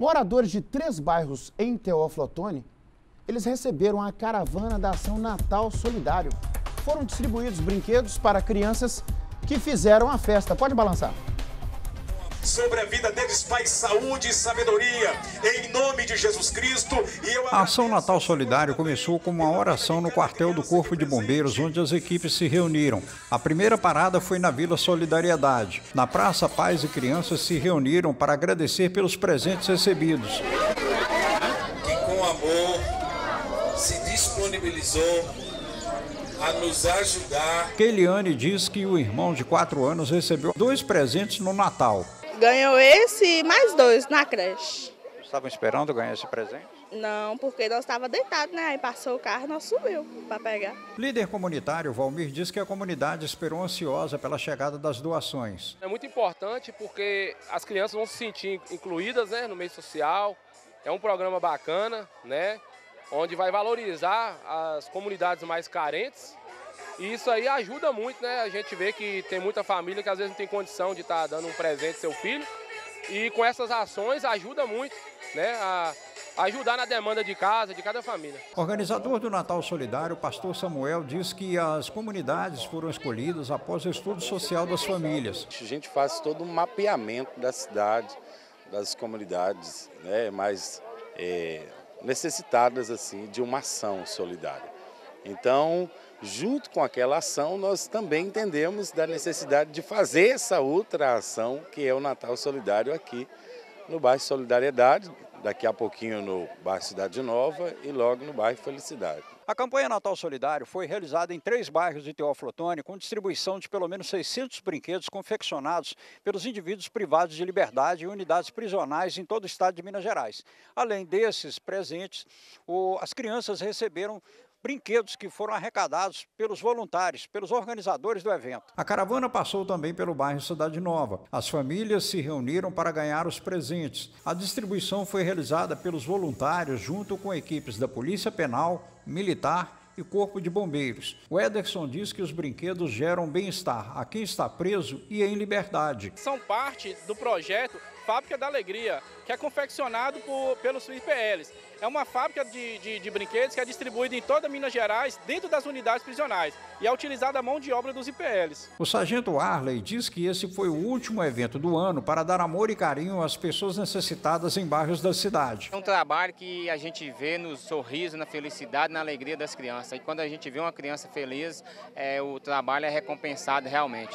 Moradores de três bairros em Teófilo Otoni, eles receberam a caravana da Ação Natal Solidário. Foram distribuídos brinquedos para crianças que fizeram a festa. Pode balançar sobre a vida deles, Pai, saúde e sabedoria, em nome de Jesus Cristo. E eu a Ação Natal Solidário começou com uma oração no quartel do Corpo de Bombeiros, onde as equipes se reuniram. A primeira parada foi na Vila Solidariedade. Na Praça, pais e crianças se reuniram para agradecer pelos presentes recebidos. Que com amor se disponibilizou a nos ajudar. Keiliane diz que o irmão de 4 anos recebeu dois presentes no Natal ganhou esse e mais dois na creche. Estavam esperando ganhar esse presente? Não, porque nós estávamos deitados, né? Aí passou o carro, nós subiu para pegar. Líder comunitário Valmir diz que a comunidade esperou ansiosa pela chegada das doações. É muito importante porque as crianças vão se sentir incluídas né, no meio social. É um programa bacana, né? Onde vai valorizar as comunidades mais carentes e isso aí ajuda muito, né? A gente vê que tem muita família que às vezes não tem condição de estar tá dando um presente ao seu filho. E com essas ações ajuda muito, né? A ajudar na demanda de casa, de cada família. Organizador do Natal Solidário, o pastor Samuel diz que as comunidades foram escolhidas após o estudo social das famílias. A gente faz todo um mapeamento da cidade, das comunidades né, mais é, necessitadas assim de uma ação solidária. Então, junto com aquela ação, nós também entendemos da necessidade de fazer essa outra ação, que é o Natal Solidário aqui no bairro Solidariedade, daqui a pouquinho no bairro Cidade Nova e logo no bairro Felicidade. A campanha Natal Solidário foi realizada em três bairros de Teófilo Otoni, com distribuição de pelo menos 600 brinquedos confeccionados pelos indivíduos privados de liberdade e unidades prisionais em todo o estado de Minas Gerais. Além desses presentes, as crianças receberam brinquedos que foram arrecadados pelos voluntários, pelos organizadores do evento. A caravana passou também pelo bairro Cidade Nova. As famílias se reuniram para ganhar os presentes. A distribuição foi realizada pelos voluntários junto com equipes da Polícia Penal, Militar e Corpo de Bombeiros. O Ederson diz que os brinquedos geram bem-estar a quem está preso e em liberdade. São parte do projeto Fábrica da Alegria, que é confeccionado por, pelos IPLs. É uma fábrica de, de, de, brinquedos que é distribuída em toda Minas Gerais, dentro das unidades prisionais, e é utilizada a mão de obra dos IPLs. O sargento Arley diz que esse foi o último evento do ano para dar amor e carinho às pessoas necessitadas em bairros da cidade. É um trabalho que a gente vê no sorriso, na felicidade, na alegria das crianças. E quando a gente vê uma criança feliz, é, o trabalho é recompensado realmente.